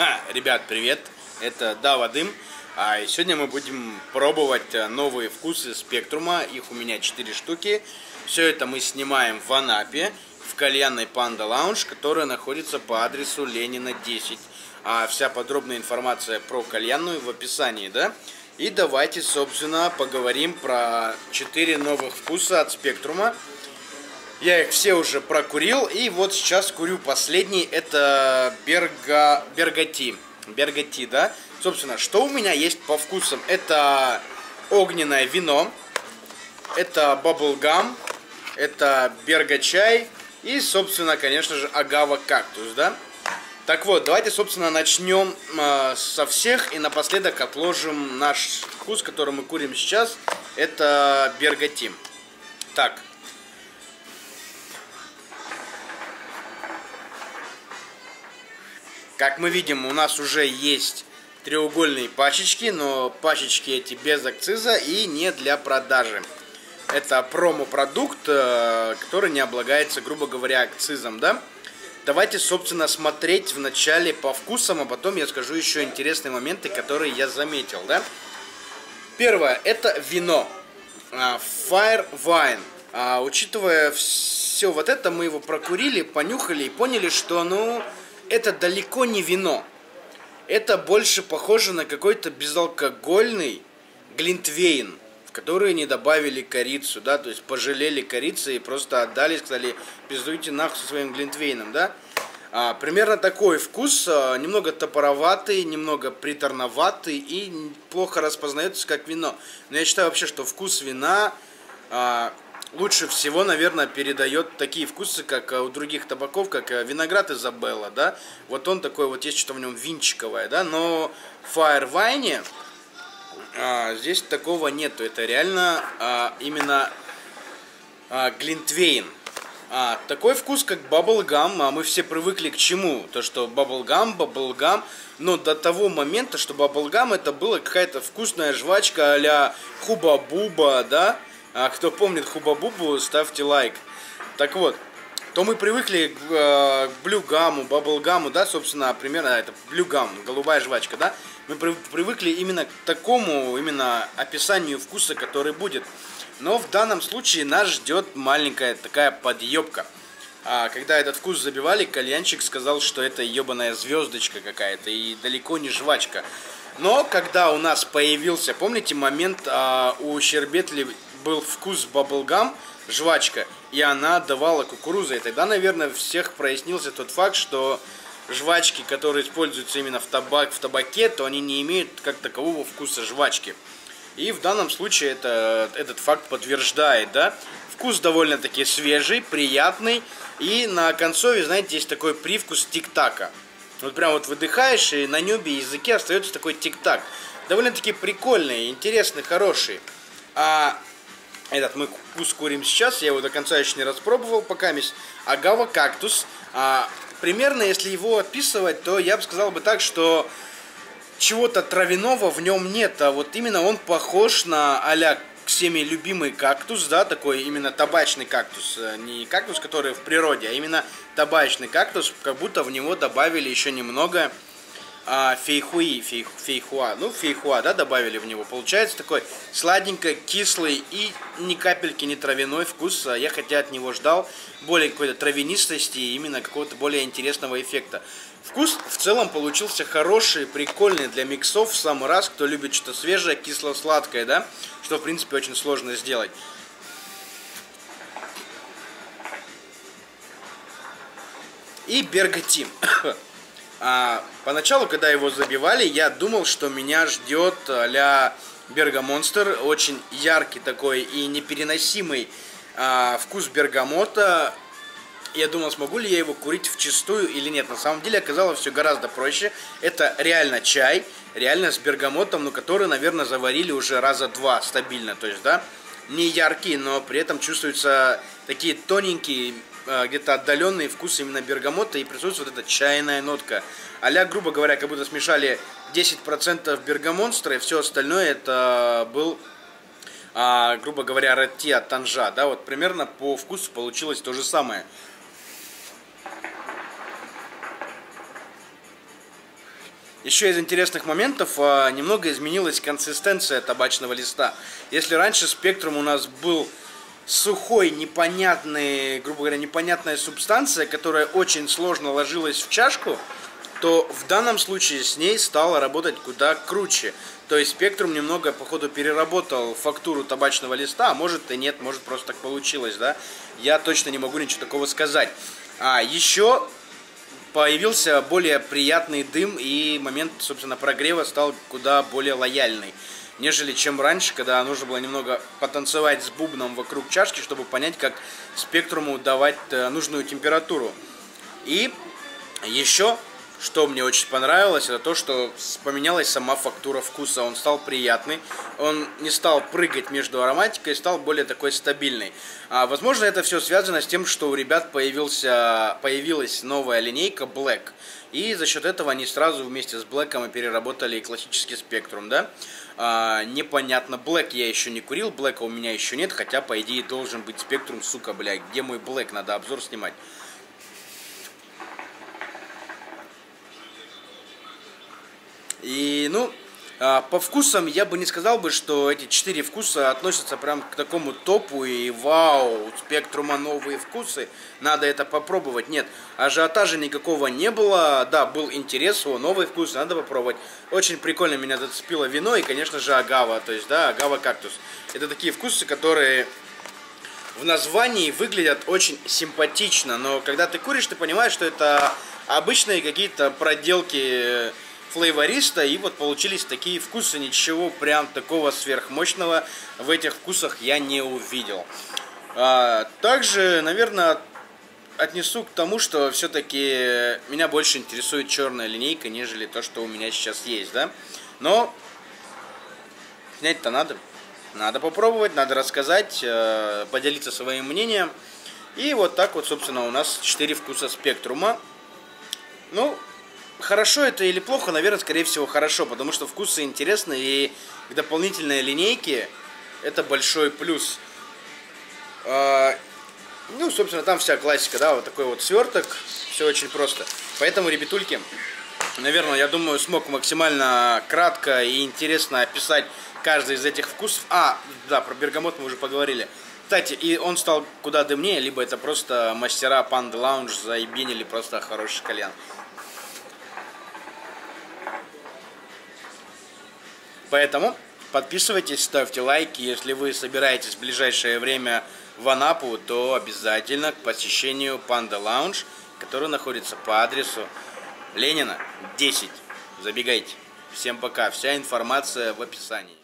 Ребят, привет! Это Дава Дым. А сегодня мы будем пробовать э, новые вкусы спектрума. Их у меня 4 штуки. Все это мы снимаем в Анапе, в кальянной Панда Лаунж, которая находится по адресу Ленина 10. А вся подробная информация про кальянную в описании, да? И давайте, собственно, поговорим про 4 новых вкуса от спектрума. Я их все уже прокурил, и вот сейчас курю последний, это берга... бергати. Бергати, да? Собственно, что у меня есть по вкусам? Это огненное вино, это баблгам, это бергачай и, собственно, конечно же, агава кактус, да? Так вот, давайте, собственно, начнем э, со всех и напоследок отложим наш вкус, который мы курим сейчас. Это бергати. Так, Как мы видим, у нас уже есть треугольные пачечки, но пачечки эти без акциза и не для продажи. Это промо-продукт, э, который не облагается, грубо говоря, акцизом, да? Давайте, собственно, смотреть вначале по вкусам, а потом я скажу еще интересные моменты, которые я заметил, да? Первое, это вино. А, Fire Wine. А, учитывая все вот это, мы его прокурили, понюхали и поняли, что, ну, это далеко не вино. Это больше похоже на какой-то безалкогольный глинтвейн, в который не добавили корицу, да, то есть пожалели корицы и просто отдали, сказали, пиздуйте нахуй со своим глинтвейном, да. А, примерно такой вкус, а, немного топороватый, немного приторноватый и плохо распознается как вино. Но я считаю вообще, что вкус вина а, лучше всего, наверное, передает такие вкусы, как э, у других табаков, как э, виноград Изабелла, да. Вот он такой, вот есть что-то в нем винчиковое, да, но в Firewine а, здесь такого нету. Это реально а, именно а, глинтвейн. А, такой вкус, как баблгам, а мы все привыкли к чему? То, что баблгам, баблгам, но до того момента, что баблгам это была какая-то вкусная жвачка а-ля хуба-буба, да, а кто помнит Хуба-Бубу, ставьте лайк. Так вот, то мы привыкли к, э, блюгаму, баблгаму, да, собственно, примерно это блюгам, голубая жвачка, да. Мы при, привыкли именно к такому, именно описанию вкуса, который будет. Но в данном случае нас ждет маленькая такая подъебка. А когда этот вкус забивали, кальянчик сказал, что это ебаная звездочка какая-то и далеко не жвачка. Но когда у нас появился, помните момент а, у Щербетли был вкус баблгам, жвачка, и она отдавала кукурузу. И тогда, наверное, всех прояснился тот факт, что жвачки, которые используются именно в, табак, в табаке, то они не имеют как такового вкуса жвачки. И в данном случае это, этот факт подтверждает, да. Вкус довольно-таки свежий, приятный. И на концове, знаете, есть такой привкус тик-така. Вот прям вот выдыхаешь, и на небе языке остается такой тик-так. Довольно-таки прикольный, интересный, хороший. А этот мы вкус курим сейчас, я его до конца еще не распробовал, пока агава кактус. А, примерно, если его описывать, то я бы сказал бы так, что чего-то травяного в нем нет, а вот именно он похож на а-ля всеми любимый кактус, да, такой именно табачный кактус, э, не кактус, который в природе, а именно табачный кактус, как будто в него добавили еще немного а, фейхуи, фей, фейхуа, ну фейхуа, да, добавили в него. Получается такой сладенько кислый и ни капельки не травяной вкус. А я хотя от него ждал более какой-то травянистости и именно какого-то более интересного эффекта. Вкус в целом получился хороший, прикольный для миксов в самый раз, кто любит что-то свежее, кисло-сладкое, да, что в принципе очень сложно сделать. И берготим. А, поначалу, когда его забивали, я думал, что меня ждет а-ля Бергамонстер. Очень яркий такой и непереносимый а, вкус бергамота. Я думал, смогу ли я его курить в чистую или нет. На самом деле оказалось все гораздо проще. Это реально чай, реально с бергамотом, но который, наверное, заварили уже раза два стабильно. То есть, да, не яркий, но при этом чувствуются такие тоненькие Э, где-то отдаленные вкусы именно бергамота и присутствует эта чайная нотка. Аля, грубо говоря, как будто смешали 10% бергамонстра, и все остальное это был, а, грубо говоря, ротти от танжа. Да, вот примерно по вкусу получилось то же самое. Еще из интересных моментов, а, немного изменилась консистенция табачного листа. Если раньше спектрум у нас был сухой, непонятный, грубо говоря, непонятная субстанция, которая очень сложно ложилась в чашку, то в данном случае с ней стало работать куда круче. То есть спектрум немного, походу, переработал фактуру табачного листа, а может и нет, может просто так получилось, да. Я точно не могу ничего такого сказать. А еще появился более приятный дым и момент, собственно, прогрева стал куда более лояльный, нежели чем раньше, когда нужно было немного потанцевать с бубном вокруг чашки, чтобы понять, как спектруму давать э, нужную температуру. И еще что мне очень понравилось, это то, что поменялась сама фактура вкуса. Он стал приятный, он не стал прыгать между ароматикой, стал более такой стабильный. А, возможно, это все связано с тем, что у ребят появился, появилась новая линейка Black. И за счет этого они сразу вместе с Black и переработали классический спектрум, да. А, непонятно, Black я еще не курил, Black у меня еще нет, хотя, по идее, должен быть спектрум, сука, блядь, где мой Black, надо обзор снимать. И, ну, а, по вкусам я бы не сказал бы, что эти четыре вкуса относятся прям к такому топу и вау, спектрума новые вкусы, надо это попробовать. Нет, ажиотажа никакого не было, да, был интерес, о, новый вкус, надо попробовать. Очень прикольно меня зацепило вино и, конечно же, агава, то есть, да, агава-кактус. Это такие вкусы, которые в названии выглядят очень симпатично, но когда ты куришь, ты понимаешь, что это обычные какие-то проделки флейвориста, и вот получились такие вкусы, ничего прям такого сверхмощного в этих вкусах я не увидел. А, также, наверное, отнесу к тому, что все-таки меня больше интересует черная линейка, нежели то, что у меня сейчас есть, да. Но снять-то надо. Надо попробовать, надо рассказать, э, поделиться своим мнением. И вот так вот, собственно, у нас 4 вкуса спектрума. Ну, Хорошо это или плохо, наверное, скорее всего хорошо, потому что вкусы интересны и к дополнительной линейке это большой плюс. А, ну, собственно, там вся классика, да, вот такой вот сверток, все очень просто. Поэтому, ребятульки, наверное, я думаю, смог максимально кратко и интересно описать каждый из этих вкусов. А, да, про бергамот мы уже поговорили. Кстати, и он стал куда дымнее, либо это просто мастера Panda Lounge заебенили просто хороший кальян. Поэтому подписывайтесь, ставьте лайки. Если вы собираетесь в ближайшее время в Анапу, то обязательно к посещению Panda Lounge, который находится по адресу Ленина 10. Забегайте. Всем пока. Вся информация в описании.